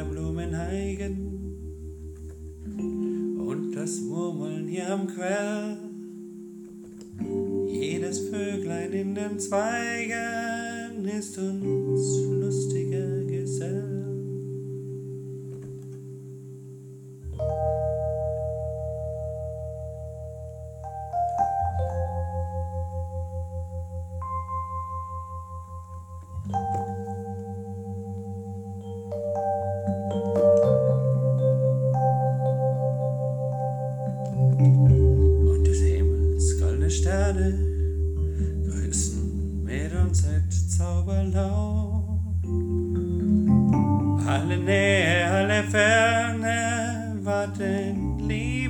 der Blumen heigen und das Murmeln hier am Quell. Jedes Vöglein in den Zweigen ist uns Und des Himmels goldene Sterne grüßen mit uns et Zauberlaut. Alle Nähe, alle Ferne war den Liebenden vertraut.